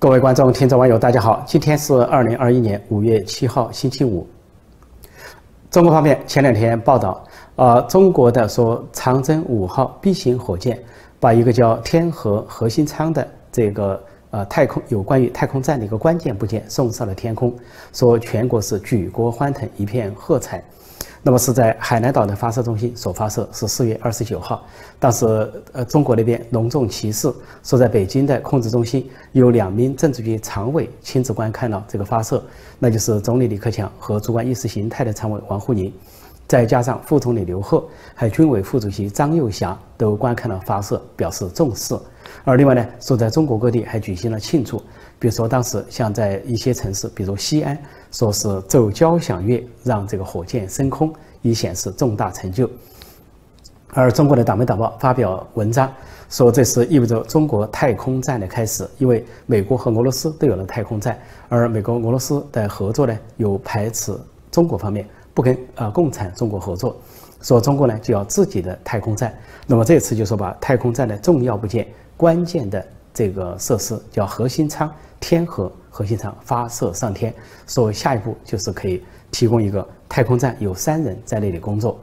各位观众、听众、网友，大家好！今天是二零二一年五月七号，星期五。中国方面前两天报道，呃，中国的说长征五号 B 型火箭把一个叫天河核心舱的这个呃太空有关于太空站的一个关键部件送上了天空，说全国是举国欢腾，一片喝彩。那么是在海南岛的发射中心所发射，是四月二十九号。当时，呃，中国那边隆重其事，说在北京的控制中心有两名政治局常委亲自观看了这个发射，那就是总理李克强和主管意识形态的常委王沪宁，再加上副总理刘鹤，还有军委副主席张又侠都观看了发射，表示重视。而另外呢，说在中国各地还举行了庆祝，比如说当时像在一些城市，比如西安。说是奏交响乐，让这个火箭升空，以显示重大成就。而中国的党媒党报发表文章说，这是意味着中国太空站的开始，因为美国和俄罗斯都有了太空站，而美国俄罗斯的合作呢，又排斥中国方面不跟呃共产中国合作，说中国呢就要自己的太空站。那么这次就说把太空站的重要部件、关键的这个设施叫核心舱。天河核心舱发射上天，说下一步就是可以提供一个太空站，有三人在那里工作。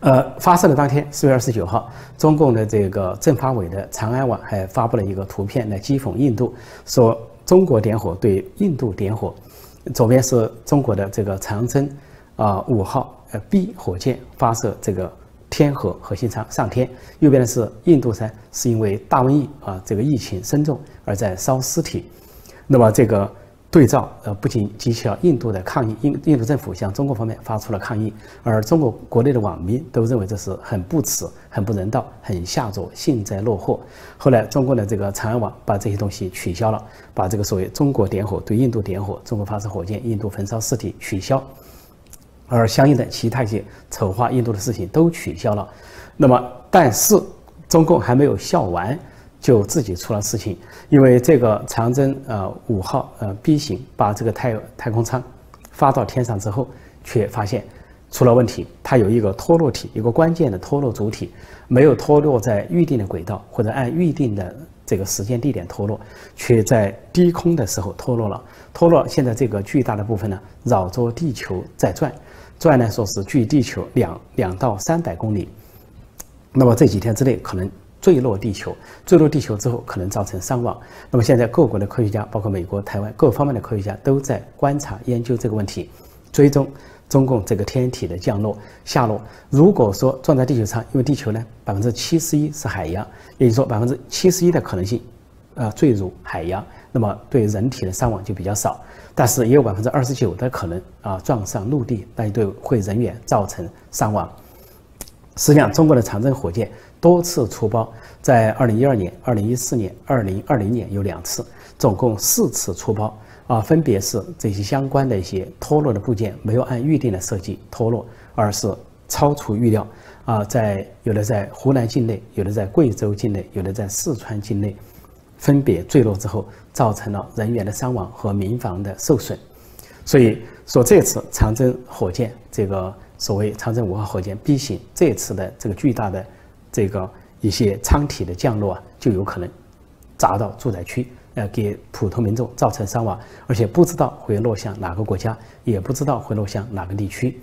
呃，发射的当天，四月二十九号，中共的这个政法委的长安网还发布了一个图片来讥讽印度，说中国点火对印度点火。左边是中国的这个长征啊五号呃 B 火箭发射这个。天河核心舱上天，右边的是印度山，是因为大瘟疫啊，这个疫情深重而在烧尸体。那么这个对照，呃，不仅激起了印度的抗议，印印度政府向中国方面发出了抗议，而中国国内的网民都认为这是很不耻、很不人道、很下作、幸灾乐祸。后来，中国的这个长安网把这些东西取消了，把这个所谓中国点火对印度点火，中国发射火箭，印度焚烧尸体取消。而相应的其他一些丑化印度的事情都取消了，那么但是中共还没有笑完，就自己出了事情，因为这个长征呃五号呃 B 型把这个太太空舱发到天上之后，却发现出了问题，它有一个脱落体，一个关键的脱落主体没有脱落在预定的轨道或者按预定的这个时间地点脱落，却在低空的时候脱落了，脱落现在这个巨大的部分呢绕着地球在转。转呢，说是距地球两两到三百公里，那么这几天之内可能坠落地球，坠落地球之后可能造成伤亡。那么现在各国的科学家，包括美国、台湾各方面的科学家都在观察研究这个问题，追踪中共这个天体的降落下落。如果说撞在地球上，因为地球呢百分之七十一是海洋，也就是说百分之七十一的可能性，呃坠入海洋，那么对人体的伤亡就比较少。但是也有百分之二十九的可能啊撞上陆地，那就对会人员造成伤亡。实际上，中国的长征火箭多次出包，在二零一二年、二零一四年、二零二零年有两次，总共四次出包啊，分别是这些相关的一些脱落的部件没有按预定的设计脱落，而是超出预料啊，在有的在湖南境内，有的在贵州境内，有的在四川境内。分别坠落之后，造成了人员的伤亡和民房的受损，所以说这次长征火箭这个所谓长征五号火箭 B 型这次的这个巨大的这个一些舱体的降落啊，就有可能砸到住宅区，呃，给普通民众造成伤亡，而且不知道会落向哪个国家，也不知道会落向哪个地区。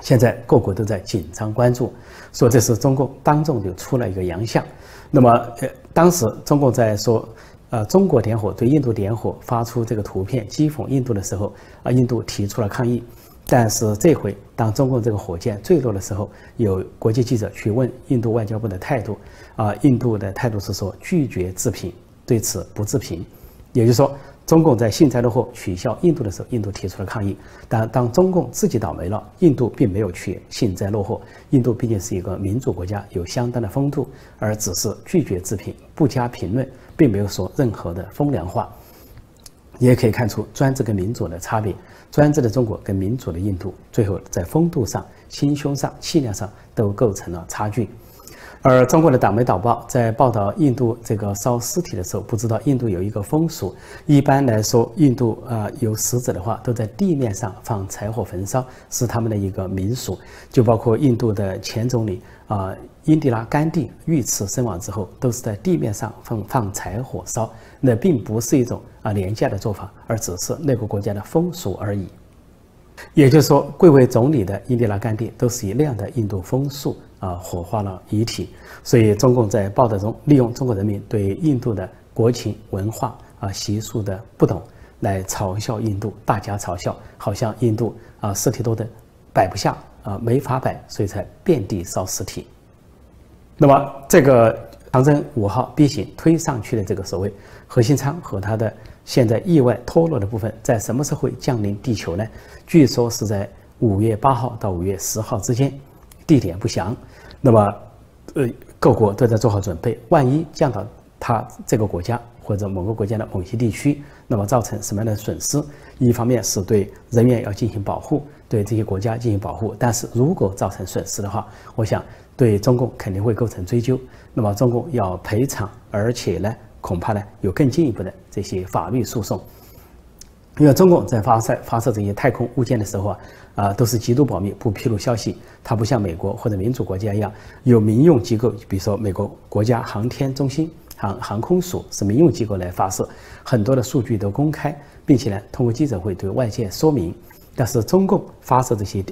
现在各国都在紧张关注，说这是中共当众就出了一个洋相。那么，呃，当时中共在说，呃，中国点火对印度点火发出这个图片讥讽印度的时候，啊，印度提出了抗议。但是这回当中共这个火箭坠落的时候，有国际记者去问印度外交部的态度，啊，印度的态度是说拒绝置评，对此不置评，也就是说。中共在幸灾乐祸取消印度的时候，印度提出了抗议。但当中共自己倒霉了，印度并没有去幸灾乐祸。印度毕竟是一个民主国家，有相当的风度，而只是拒绝置评，不加评论，并没有说任何的风凉话。你也可以看出专制跟民主的差别。专制的中国跟民主的印度，最后在风度上、心胸上、气量上都构成了差距。而中国的党媒导报在报道印度这个烧尸体的时候，不知道印度有一个风俗，一般来说，印度啊有死者的话，都在地面上放柴火焚烧，是他们的一个民俗。就包括印度的前总理啊，英迪拉甘地遇刺身亡之后，都是在地面上放放柴火烧，那并不是一种啊廉价的做法，而只是那个国家的风俗而已。也就是说，贵为总理的英迪拉甘地都是以那样的印度风俗啊火化了遗体，所以中共在报道中利用中国人民对印度的国情文化啊习俗的不懂，来嘲笑印度，大家嘲笑，好像印度啊尸体多的摆不下啊没法摆，所以才遍地烧尸体。那么这个长征五号 B 型推上去的这个所谓核心舱和它的。现在意外脱落的部分在什么时候会降临地球呢？据说是在五月八号到五月十号之间，地点不详。那么，呃，各国都在做好准备，万一降到它这个国家或者某个国家的某些地区，那么造成什么样的损失？一方面是对人员要进行保护，对这些国家进行保护。但是如果造成损失的话，我想对中共肯定会构成追究。那么中共要赔偿，而且呢？恐怕呢有更进一步的这些法律诉讼，因为中共在发射发射这些太空物件的时候啊，啊都是极度保密，不披露消息。它不像美国或者民主国家一样，有民用机构，比如说美国国家航天中心、航航空署是民用机构来发射，很多的数据都公开，并且呢通过记者会对外界说明。但是中共发射这些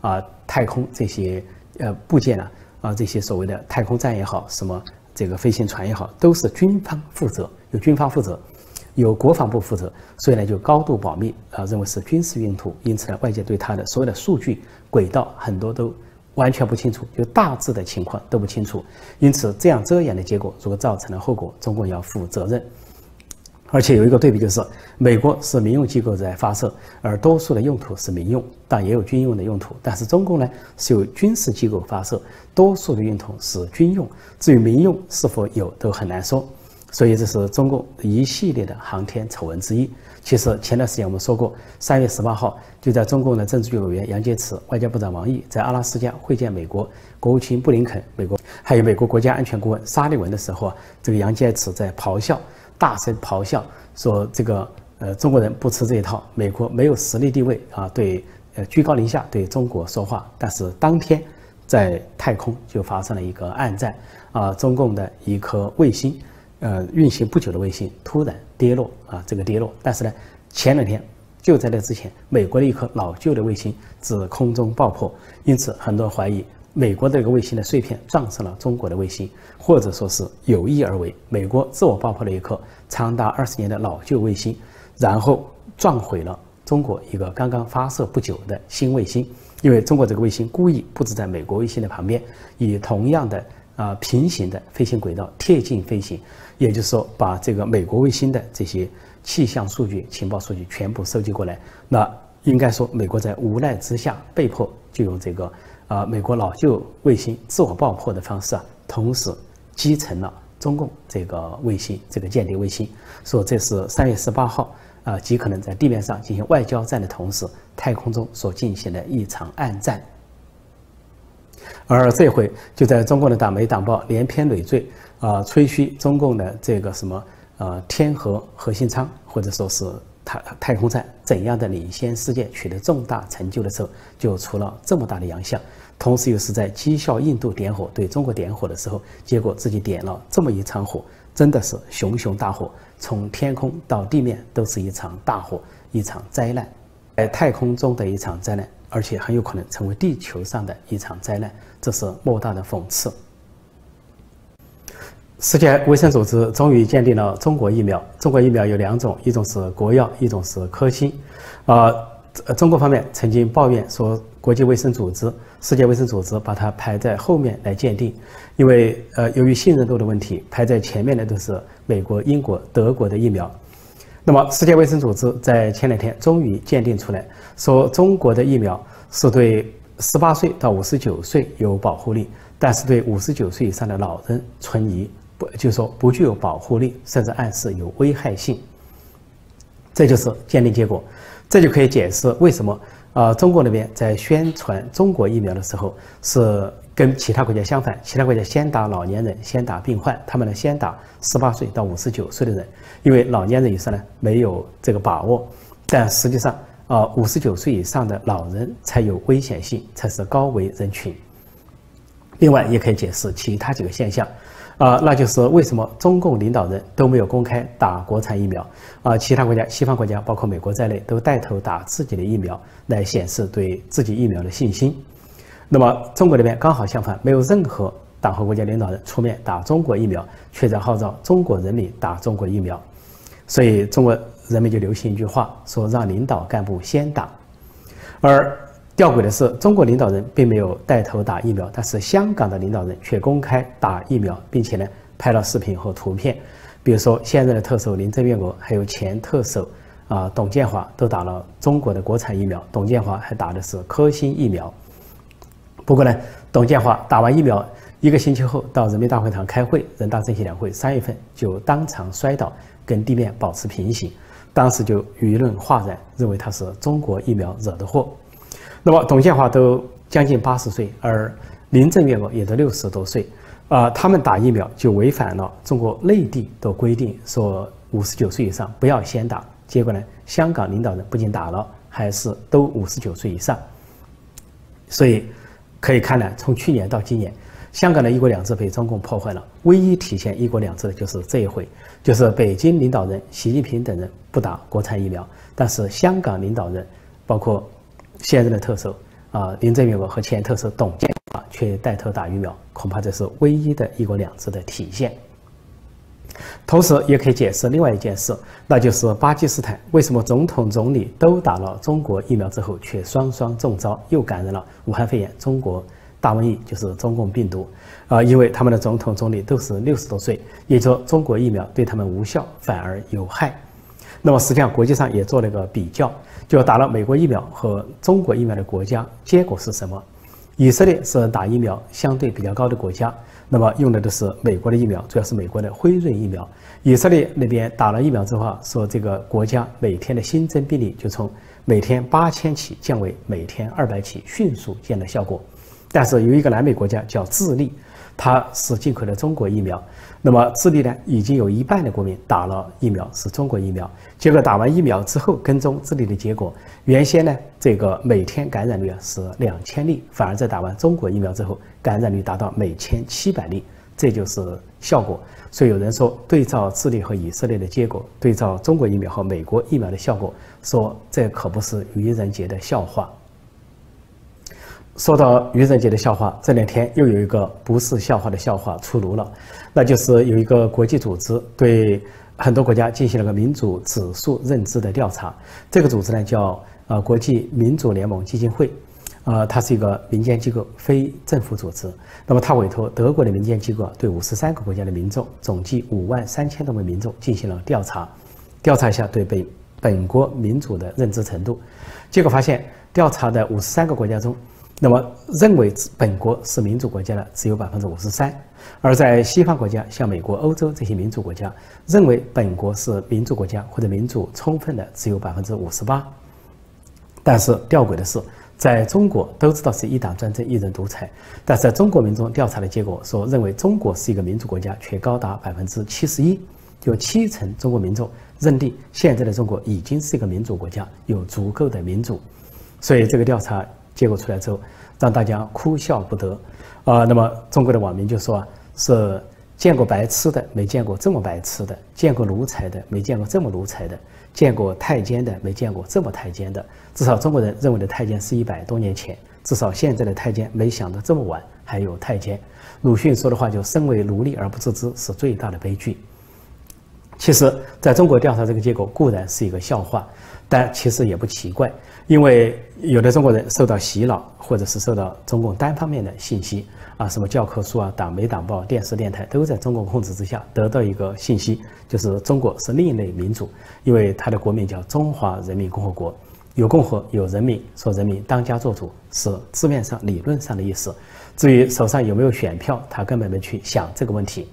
啊太空这些呃部件呢啊这些所谓的太空站也好什么。这个飞行船也好，都是军方负责，由军方负责，由国防部负责，所以呢就高度保密啊，认为是军事用途，因此呢外界对它的所有的数据轨道很多都完全不清楚，就大致的情况都不清楚，因此这样遮掩的结果，如果造成了后果，中共要负责任。而且有一个对比，就是美国是民用机构在发射，而多数的用途是民用，但也有军用的用途。但是中共呢是由军事机构发射，多数的用途是军用。至于民用是否有，都很难说。所以这是中共一系列的航天丑闻之一。其实前段时间我们说过，三月十八号就在中共的政治局委员杨洁篪、外交部长王毅在阿拉斯加会见美国国务卿布林肯、美国还有美国国家安全顾问沙利文的时候啊，这个杨洁篪在咆哮。大声咆哮说：“这个呃，中国人不吃这一套，美国没有实力地位啊，对呃居高临下对中国说话。”但是当天在太空就发生了一个暗战啊，中共的一颗卫星，呃，运行不久的卫星突然跌落啊，这个跌落。但是呢，前两天就在那之前，美国的一颗老旧的卫星自空中爆破，因此很多人怀疑。美国这个卫星的碎片撞上了中国的卫星，或者说是有意而为。美国自我爆破了一颗长达二十年的老旧卫星，然后撞毁了中国一个刚刚发射不久的新卫星。因为中国这个卫星故意布置在美国卫星的旁边，以同样的啊平行的飞行轨道贴近飞行，也就是说把这个美国卫星的这些气象数据、情报数据全部收集过来。那应该说，美国在无奈之下被迫就用这个。啊，美国老旧卫星自我爆破的方式啊，同时击沉了中共这个卫星，这个间谍卫星，说这是三月十八号啊，极可能在地面上进行外交战的同时，太空中所进行的一场暗战。而这回就在中共的党媒党报连篇累赘啊，吹嘘中共的这个什么呃天河核心舱，或者说是。太太空站怎样的领先世界，取得重大成就的时候，就出了这么大的洋相，同时又是在讥笑印度点火对中国点火的时候，结果自己点了这么一场火，真的是熊熊大火，从天空到地面都是一场大火，一场灾难，在太空中的一场灾难，而且很有可能成为地球上的一场灾难，这是莫大的讽刺。世界卫生组织终于鉴定了中国疫苗。中国疫苗有两种，一种是国药，一种是科兴。啊，中国方面曾经抱怨说，国际卫生组织、世界卫生组织把它排在后面来鉴定，因为呃，由于信任度的问题，排在前面的都是美国、英国、德国的疫苗。那么，世界卫生组织在前两天终于鉴定出来，说中国的疫苗是对十八岁到五十九岁有保护力，但是对五十九岁以上的老人存疑。不，就是说不具有保护力，甚至暗示有危害性。这就是鉴定结果，这就可以解释为什么啊，中国那边在宣传中国疫苗的时候是跟其他国家相反，其他国家先打老年人，先打病患，他们呢先打十八岁到五十九岁的人，因为老年人以上呢没有这个把握，但实际上啊，五十九岁以上的老人才有危险性，才是高危人群。另外，也可以解释其他几个现象，啊，那就是为什么中共领导人都没有公开打国产疫苗，啊，其他国家、西方国家，包括美国在内，都带头打自己的疫苗，来显示对自己疫苗的信心。那么，中国这边刚好相反，没有任何党和国家领导人出面打中国疫苗，却在号召中国人民打中国疫苗，所以中国人民就流行一句话，说让领导干部先打，而。吊诡的是，中国领导人并没有带头打疫苗，但是香港的领导人却公开打疫苗，并且呢拍了视频和图片。比如说，现任的特首林郑月娥，还有前特首啊董建华都打了中国的国产疫苗，董建华还打的是科兴疫苗。不过呢，董建华打完疫苗一个星期后到人民大会堂开会，人大政协两会三月份就当场摔倒，跟地面保持平行，当时就舆论哗然，认为他是中国疫苗惹的祸。那么，董建华都将近八十岁，而林郑月娥也都六十多岁，啊，他们打疫苗就违反了中国内地的规定，说五十九岁以上不要先打。结果呢，香港领导人不仅打了，还是都五十九岁以上。所以可以看来，从去年到今年，香港的一国两制被中共破坏了。唯一体现一国两制的就是这一回，就是北京领导人习近平等人不打国产疫苗，但是香港领导人，包括。现任的特首啊，林郑月娥和前特首董建华却带头打疫苗，恐怕这是唯一的一国两制的体现。同时，也可以解释另外一件事，那就是巴基斯坦为什么总统、总理都打了中国疫苗之后，却双双中招，又感染了武汉肺炎、中国大瘟疫，就是中共病毒啊？因为他们的总统、总理都是六十多岁，也就说中国疫苗对他们无效，反而有害。那么实际上，国际上也做了一个比较，就打了美国疫苗和中国疫苗的国家，结果是什么？以色列是打疫苗相对比较高的国家，那么用的都是美国的疫苗，主要是美国的辉瑞疫苗。以色列那边打了疫苗之后，说这个国家每天的新增病例就从每天八千起降为每天二百起，迅速见了效果。但是有一个南美国家叫智利。它是进口的中国疫苗，那么智利呢，已经有一半的国民打了疫苗，是中国疫苗。结果打完疫苗之后，跟踪智利的结果，原先呢，这个每天感染率啊是两千例，反而在打完中国疫苗之后，感染率达到每千七百例，这就是效果。所以有人说，对照智利和以色列的结果，对照中国疫苗和美国疫苗的效果，说这可不是愚人节的笑话。说到愚人节的笑话，这两天又有一个不是笑话的笑话出炉了，那就是有一个国际组织对很多国家进行了个民主指数认知的调查。这个组织呢叫呃国际民主联盟基金会，呃，它是一个民间机构，非政府组织。那么它委托德国的民间机构对五十三个国家的民众，总计五万三千多名民众进行了调查，调查一下对本本国民主的认知程度。结果发现，调查的五十三个国家中，那么，认为本国是民主国家的只有百分之五十三，而在西方国家，像美国、欧洲这些民主国家，认为本国是民主国家或者民主充分的只有百分之五十八。但是吊诡的是，在中国都知道是一党专政、一人独裁，但是在中国民众调查的结果说，认为中国是一个民主国家却高达百分之七十一，有七成中国民众认定现在的中国已经是一个民主国家，有足够的民主。所以这个调查。结果出来之后，让大家哭笑不得，啊，那么中国的网民就说啊，是见过白痴的，没见过这么白痴的；见过奴才的，没见过这么奴才的；见过太监的，没见过这么太监的。至少中国人认为的太监是一百多年前，至少现在的太监没想到这么晚还有太监。鲁迅说的话就“身为奴隶而不自知”是最大的悲剧。其实，在中国调查这个结果固然是一个笑话，但其实也不奇怪。因为有的中国人受到洗脑，或者是受到中共单方面的信息啊，什么教科书啊、党媒党报、电视电台都在中共控制之下，得到一个信息，就是中国是另一类民主，因为它的国名叫中华人民共和国，有共和有人民，说人民当家作主是字面上、理论上的意思。至于手上有没有选票，他根本没去想这个问题。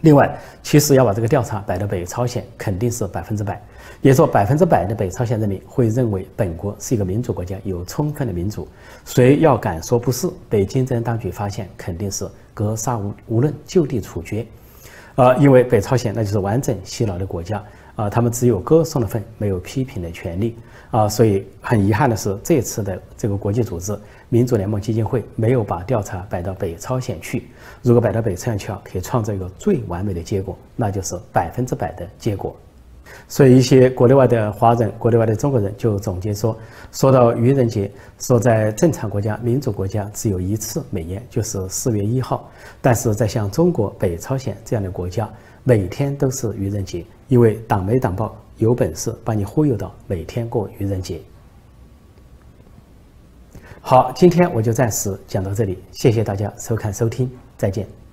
另外，其实要把这个调查摆到北朝鲜，肯定是百分之百，也说百分之百的北朝鲜人民会认为本国是一个民主国家，有充分的民主。谁要敢说不是，北京政当局发现肯定是格杀无无论，就地处决。啊，因为北朝鲜那就是完整洗脑的国家啊，他们只有歌颂的份，没有批评的权利啊。所以很遗憾的是，这次的这个国际组织民主联盟基金会没有把调查摆到北朝鲜去。如果摆到北朝鲜去啊，可以创造一个最完美的结果，那就是百分之百的结果。所以一些国内外的华人、国内外的中国人就总结说，说到愚人节，说在正常国家、民主国家只有一次每年，就是四月一号。但是在像中国、北朝鲜这样的国家，每天都是愚人节，因为党媒党报有本事把你忽悠到每天过愚人节。好，今天我就暂时讲到这里，谢谢大家收看收听，再见。